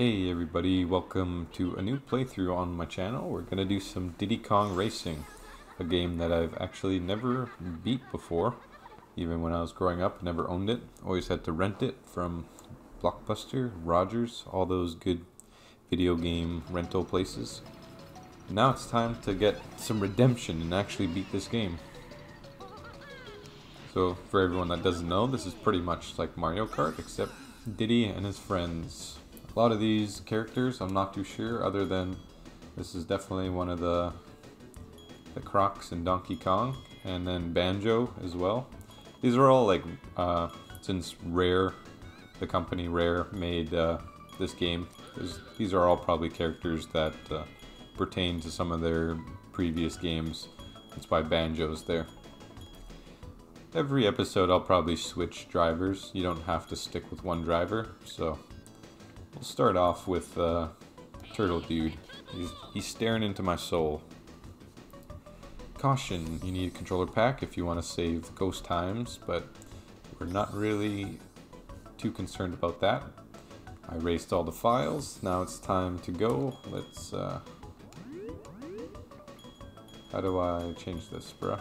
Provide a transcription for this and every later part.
Hey everybody, welcome to a new playthrough on my channel. We're gonna do some Diddy Kong Racing, a game that I've actually never beat before. Even when I was growing up, never owned it. Always had to rent it from Blockbuster, Rogers, all those good video game rental places. Now it's time to get some redemption and actually beat this game. So for everyone that doesn't know, this is pretty much like Mario Kart, except Diddy and his friends. A lot of these characters, I'm not too sure, other than this is definitely one of the the Crocs and Donkey Kong, and then Banjo as well. These are all like, uh, since Rare, the company Rare made uh, this game, these are all probably characters that uh, pertain to some of their previous games. That's why Banjo's there. Every episode I'll probably switch drivers. You don't have to stick with one driver, so we'll start off with uh, Turtle Dude. He's, he's staring into my soul. Caution, you need a controller pack if you want to save ghost times, but we're not really too concerned about that. I erased all the files, now it's time to go. Let's, uh... How do I change this, bruh?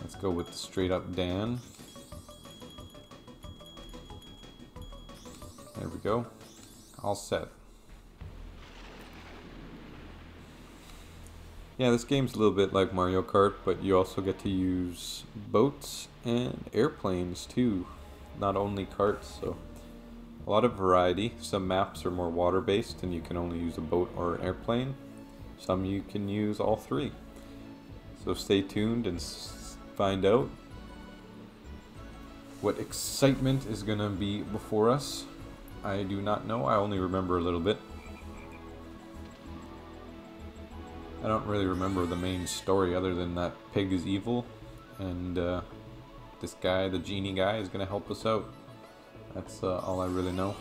Let's go with straight up Dan. There we go. All set. Yeah, this game's a little bit like Mario Kart, but you also get to use boats and airplanes too. Not only carts, so a lot of variety. Some maps are more water-based and you can only use a boat or an airplane. Some you can use all three. So stay tuned and find out what excitement is going to be before us. I do not know. I only remember a little bit. I don't really remember the main story other than that pig is evil and uh, this guy, the genie guy, is going to help us out. That's uh, all I really know.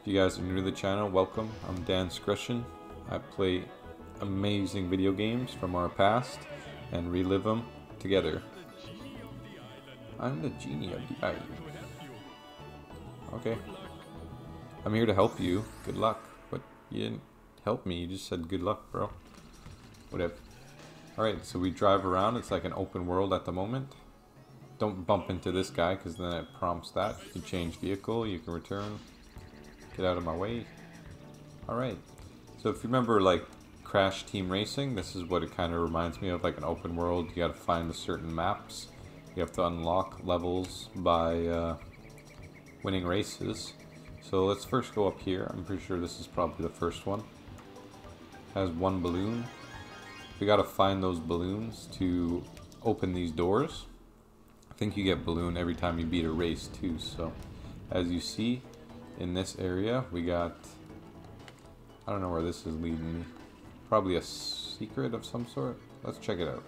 If you guys are new to the channel, welcome. I'm DANscretion. I play amazing video games from our past and relive them together. I'm the genie of the island. Okay. I'm here to help you. Good luck. But you didn't help me. You just said good luck, bro. Whatever. Alright, so we drive around. It's like an open world at the moment. Don't bump into this guy because then it prompts that. You change vehicle. You can return. Get out of my way. Alright. So if you remember like Crash Team Racing. This is what it kind of reminds me of, like an open world. You got to find the certain maps. You have to unlock levels by uh, winning races. So let's first go up here. I'm pretty sure this is probably the first one. Has one balloon. We got to find those balloons to open these doors. I think you get balloon every time you beat a race too. So as you see in this area, we got I don't know where this is leading me. Probably a secret of some sort. Let's check it out.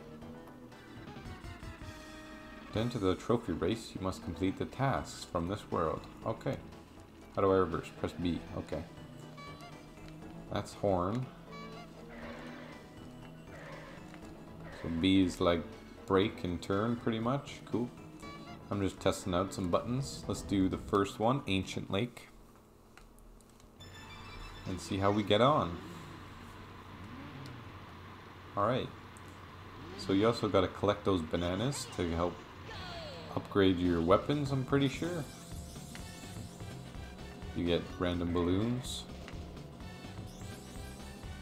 To enter the trophy race, you must complete the tasks from this world. Okay. How do I reverse? Press B. Okay. That's horn. So B is like brake and turn pretty much. Cool. I'm just testing out some buttons. Let's do the first one, Ancient Lake. And see how we get on. Alright. So you also got to collect those bananas to help upgrade your weapons, I'm pretty sure. You get random balloons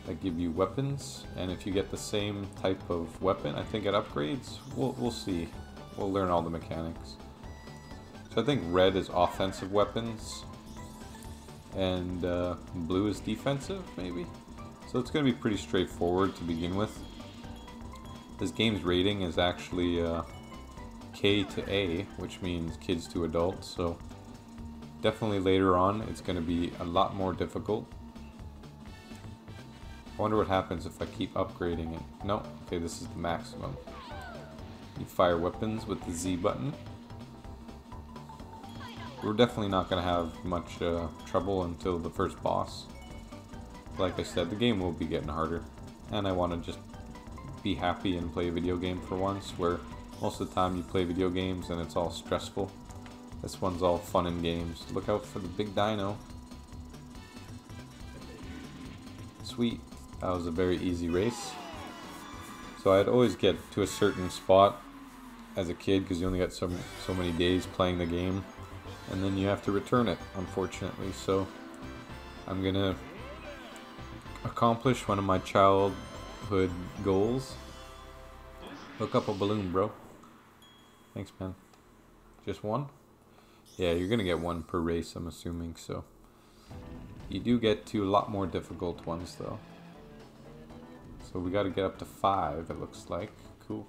that give you weapons, and if you get the same type of weapon, I think it upgrades. We'll, we'll see. We'll learn all the mechanics. So I think red is offensive weapons, and uh, blue is defensive, maybe? So it's going to be pretty straightforward to begin with. This game's rating is actually uh, K to A, which means kids to adults, so definitely later on it's going to be a lot more difficult. I wonder what happens if I keep upgrading it. No, okay, this is the maximum. You fire weapons with the Z button. We're definitely not going to have much uh, trouble until the first boss like I said, the game will be getting harder. And I want to just be happy and play a video game for once, where most of the time you play video games and it's all stressful. This one's all fun and games. Look out for the big dino. Sweet. That was a very easy race. So I'd always get to a certain spot as a kid because you only got so, so many days playing the game. And then you have to return it, unfortunately. So I'm going to accomplish one of my childhood goals. Hook up a balloon, bro. Thanks, man. Just one? Yeah, you're gonna get one per race, I'm assuming, so. You do get to a lot more difficult ones, though. So we gotta get up to five, it looks like. Cool.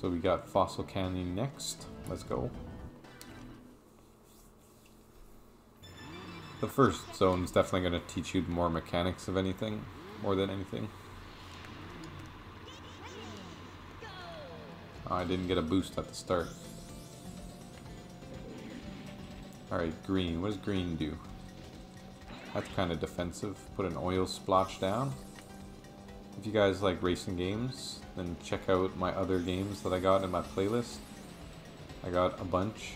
So we got Fossil Canyon next. Let's go. The first zone is definitely going to teach you more mechanics of anything, more than anything. Oh, I didn't get a boost at the start. Alright, green. What does green do? That's kind of defensive. Put an oil splotch down. If you guys like racing games, then check out my other games that I got in my playlist. I got a bunch.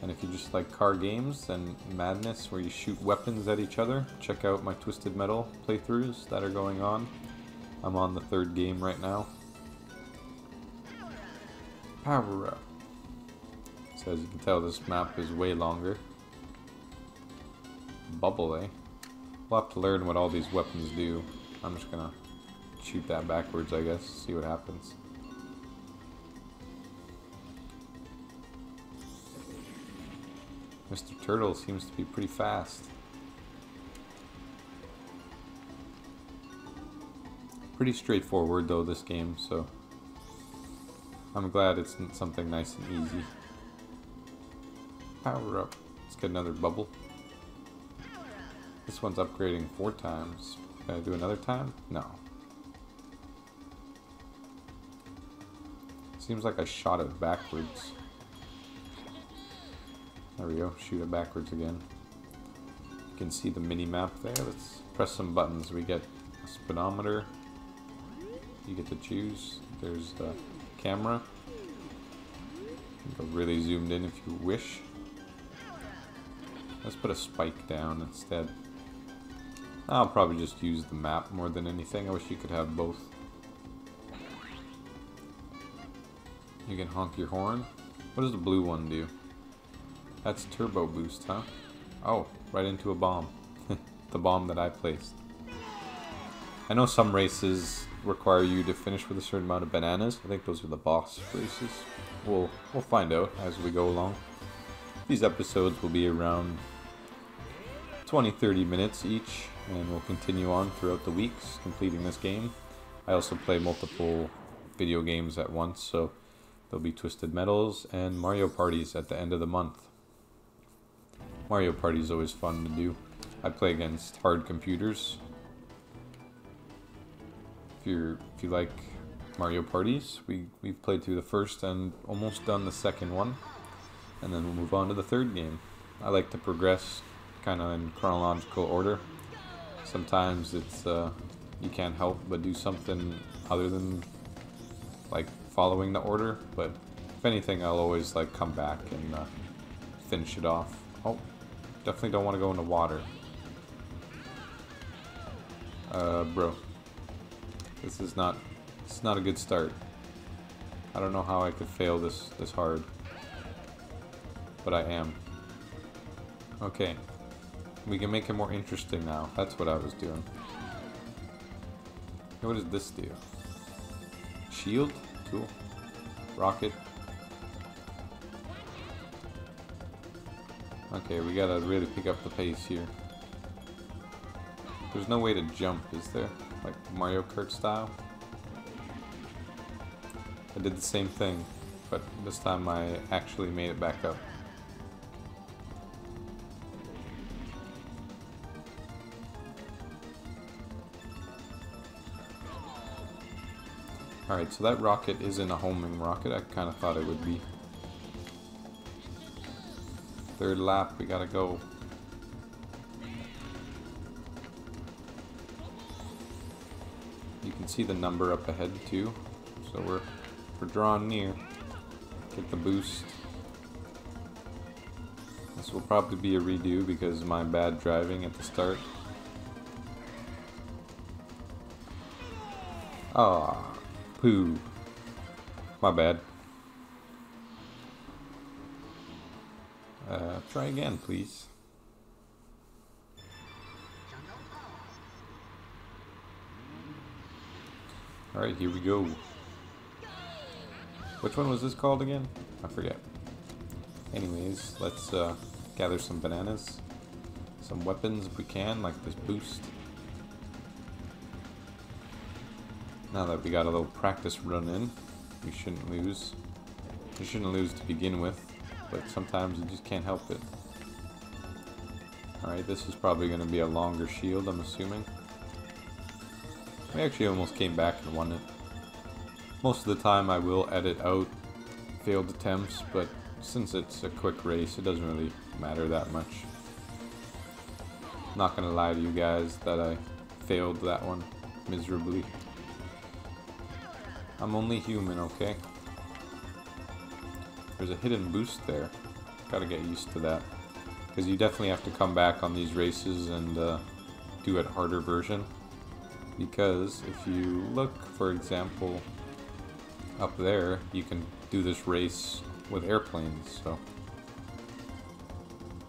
And if you just like car games and madness where you shoot weapons at each other, check out my Twisted Metal playthroughs that are going on. I'm on the third game right now. Power up. So as you can tell, this map is way longer. Bubble, eh? We'll have to learn what all these weapons do. I'm just gonna shoot that backwards, I guess, see what happens. Mr. Turtle seems to be pretty fast. Pretty straightforward though this game, so I'm glad it's something nice and easy. Power up. Let's get another bubble. This one's upgrading four times. Can I do another time? No. Seems like I shot it backwards. There we go, shoot it backwards again. You can see the mini map there. Let's press some buttons. We get a speedometer. You get to choose. There's the camera. Go really zoomed in if you wish. Let's put a spike down instead. I'll probably just use the map more than anything. I wish you could have both. You can honk your horn. What does the blue one do? That's turbo boost, huh? Oh, right into a bomb. the bomb that I placed. I know some races require you to finish with a certain amount of bananas. I think those are the boss races. We'll we'll find out as we go along. These episodes will be around 20-30 minutes each, and we'll continue on throughout the weeks completing this game. I also play multiple video games at once, so there'll be Twisted Metals and Mario Parties at the end of the month. Mario Party is always fun to do. I play against hard computers. If you're if you like Mario parties, we we've played through the first and almost done the second one, and then we'll move on to the third game. I like to progress kind of in chronological order. Sometimes it's uh, you can't help but do something other than like following the order, but if anything, I'll always like come back and uh, finish it off. Oh, Definitely don't want to go in the water. Uh, bro. This is not, it's not a good start. I don't know how I could fail this, this hard. But I am. Okay. We can make it more interesting now. That's what I was doing. What does this do? Shield? Cool. Rocket. Okay, we gotta really pick up the pace here. There's no way to jump, is there? Like Mario Kart style? I did the same thing, but this time I actually made it back up. Alright, so that rocket isn't a homing rocket. I kind of thought it would be. Third lap, we gotta go. You can see the number up ahead too, so we're we're drawing near. Get the boost. This will probably be a redo because my bad driving at the start. Ah, poo. My bad. Uh, try again, please. Alright, here we go. Which one was this called again? I forget. Anyways, let's uh, gather some bananas. Some weapons if we can, like this boost. Now that we got a little practice run in, we shouldn't lose. We shouldn't lose to begin with, but sometimes you just can't help it. Alright, this is probably going to be a longer shield, I'm assuming. We actually almost came back and won it. Most of the time I will edit out failed attempts, but since it's a quick race, it doesn't really matter that much. Not gonna lie to you guys that I failed that one miserably. I'm only human, okay? There's a hidden boost there. Gotta get used to that. Because you definitely have to come back on these races and uh, do it harder version. Because if you look, for example, up there, you can do this race with airplanes, so...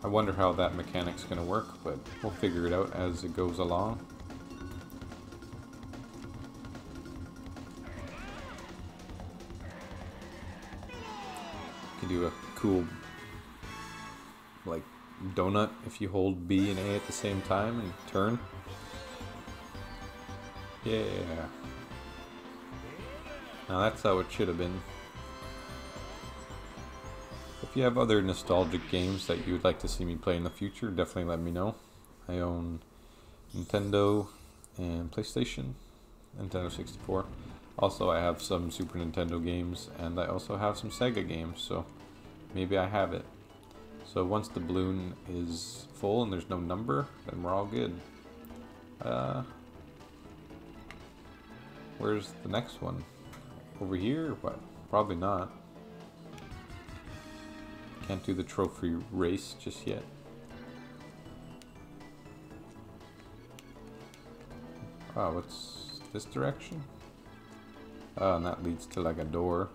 I wonder how that mechanic's gonna work, but we'll figure it out as it goes along. Do a cool, like, donut if you hold B and A at the same time and turn. Yeah. Now that's how it should have been. If you have other nostalgic games that you would like to see me play in the future, definitely let me know. I own Nintendo and PlayStation, Nintendo 64. Also, I have some Super Nintendo games, and I also have some Sega games, so maybe I have it. So once the balloon is full and there's no number, then we're all good. Uh, where's the next one? Over here? What? Probably not. Can't do the trophy race just yet. Oh, what's this direction? Oh, and that leads to like a door.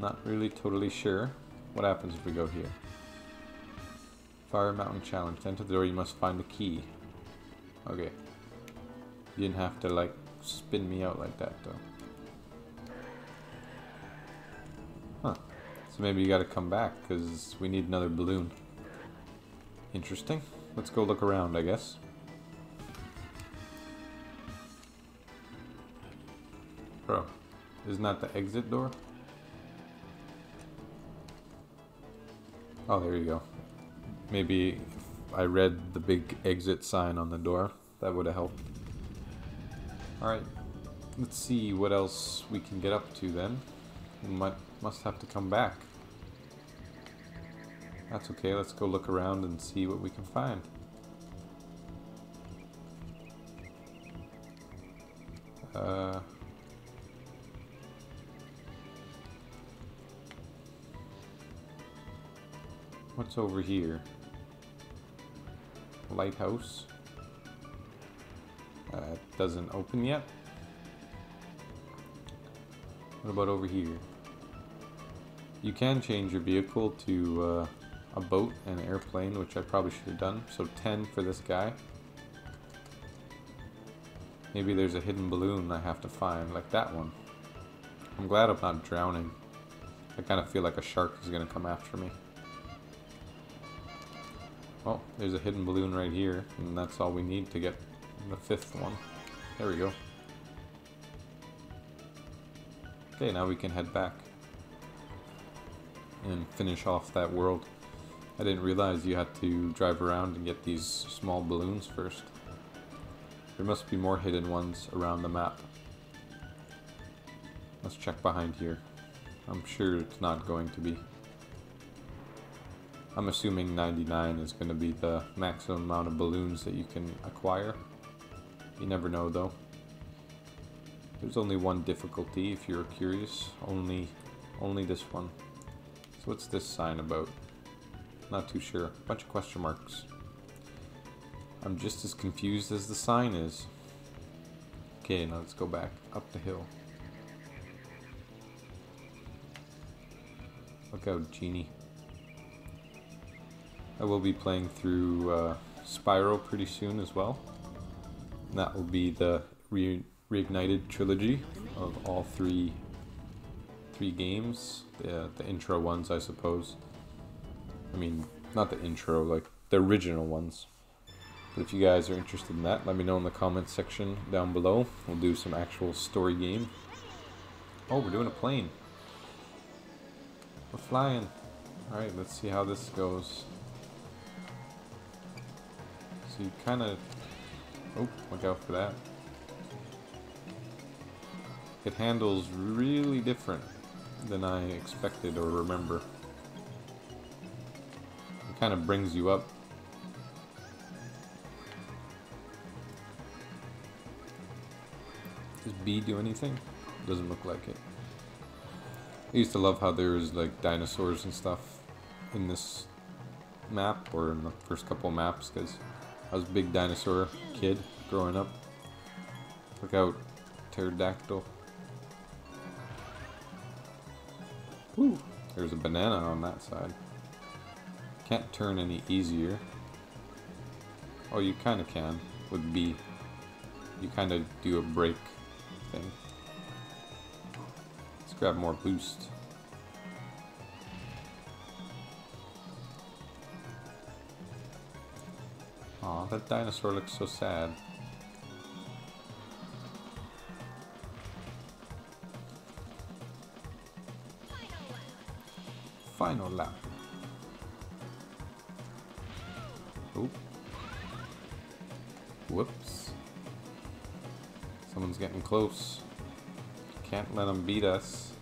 Not really totally sure. What happens if we go here? Fire Mountain Challenge. To enter the door, you must find the key. Okay. You didn't have to like spin me out like that though. Huh. So maybe you gotta come back, because we need another balloon. Interesting. Let's go look around, I guess. Bro, isn't that the exit door? Oh, there you go. Maybe if I read the big exit sign on the door, that would have helped. Alright, let's see what else we can get up to then. We might, must have to come back. That's okay, let's go look around and see what we can find. Uh, what's over here? Lighthouse. Uh, doesn't open yet. What about over here? You can change your vehicle to uh, a boat and an airplane, which I probably should have done. So 10 for this guy. Maybe there's a hidden balloon I have to find, like that one. I'm glad I'm not drowning. I kind of feel like a shark is going to come after me. Oh, there's a hidden balloon right here, and that's all we need to get the fifth one. There we go. Okay, now we can head back and finish off that world. I didn't realize you had to drive around and get these small balloons first. There must be more hidden ones around the map. Let's check behind here. I'm sure it's not going to be. I'm assuming 99 is going to be the maximum amount of balloons that you can acquire. You never know though. There's only one difficulty if you're curious. Only, only this one. So what's this sign about? Not too sure. Bunch of question marks. I'm just as confused as the sign is. Okay, now let's go back up the hill. Look out, Genie. I will be playing through uh, Spyro pretty soon as well. And that will be the re reignited trilogy of all three three games. The, the intro ones, I suppose. I mean, not the intro, like the original ones. But if you guys are interested in that, let me know in the comments section down below. We'll do some actual story game. Oh, we're doing a plane. We're flying. Alright, let's see how this goes. So you kind of... Oh, look out for that. It handles really different than I expected or remember. It kind of brings you up. Does B do anything? Doesn't look like it. I used to love how there was like dinosaurs and stuff in this map or in the first couple maps because I was a big dinosaur kid growing up. Look out, pterodactyl. Woo! There's a banana on that side. Can't turn any easier. Oh, you kind of can with B. You kind of do a break thing. Let's grab more boost. Aw, that dinosaur looks so sad. Final lap. Oop. Whoops. Someone's getting close. Can't let them beat us.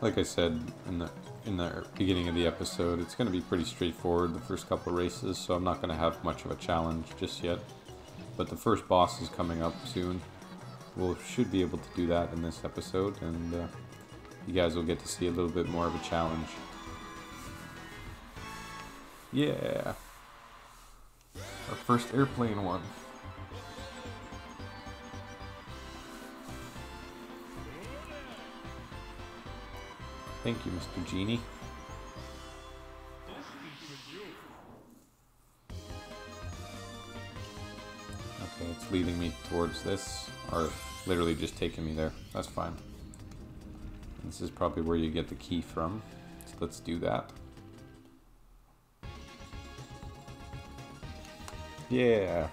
Like I said in the in the beginning of the episode, it's going to be pretty straightforward the first couple races, so I'm not going to have much of a challenge just yet. But the first boss is coming up soon. We'll should be able to do that in this episode, and uh, you guys will get to see a little bit more of a challenge. Yeah. Our first airplane one. Thank you, Mr. Genie. Okay, it's leading me towards this, or literally just taking me there. That's fine. This is probably where you get the key from. So let's do that. Yeah.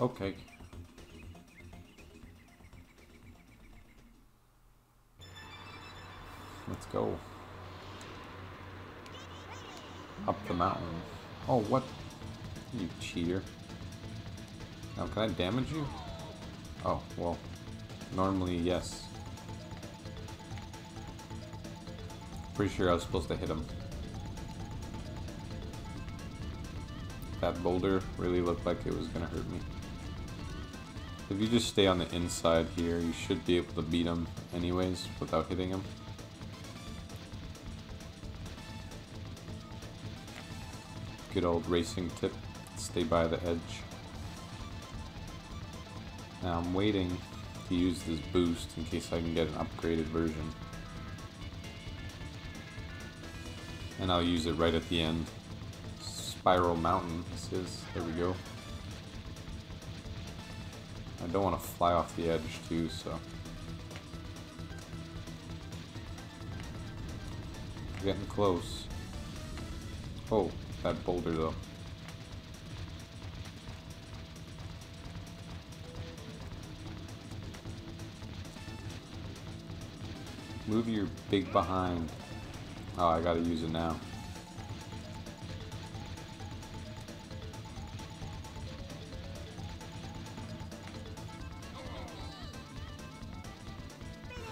Okay. Let's go. Up the mountain. Oh, what? You cheater. Now, can I damage you? Oh, well. Normally, yes. Pretty sure I was supposed to hit him. That boulder really looked like it was gonna hurt me. If you just stay on the inside here, you should be able to beat him anyways without hitting him. Good old racing tip. Stay by the edge. Now I'm waiting to use this boost in case I can get an upgraded version. And I'll use it right at the end. Spiral Mountain, this is. There we go. I don't want to fly off the edge too, so. Getting close. Oh, that boulder though. Move your big behind. Oh, I gotta use it now.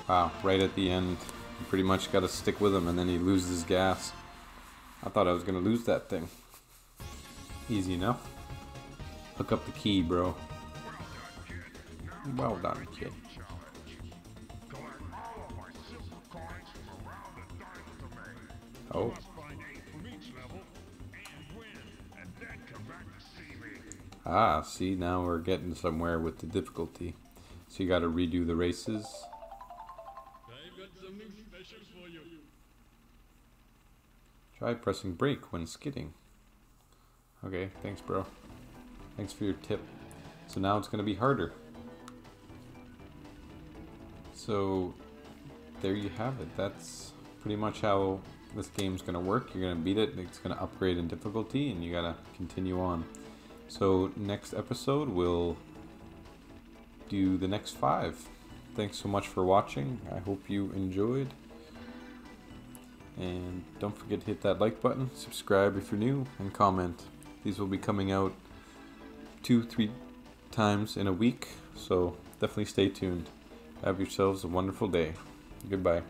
Wow, right at the end. You pretty much gotta stick with him and then he loses his gas. I thought I was gonna lose that thing. Easy enough. Hook up the key, bro. Well done, kid. Oh. Ah, see, now we're getting somewhere with the difficulty. So you gotta redo the races. Try pressing brake when skidding. Okay, thanks bro. Thanks for your tip. So now it's gonna be harder. So there you have it. That's pretty much how this game's gonna work. You're gonna beat it, it's gonna upgrade in difficulty, and you gotta continue on. So next episode we'll do the next five. Thanks so much for watching. I hope you enjoyed. And don't forget to hit that like button, subscribe if you're new, and comment. These will be coming out two, three times in a week, so definitely stay tuned. Have yourselves a wonderful day. Goodbye.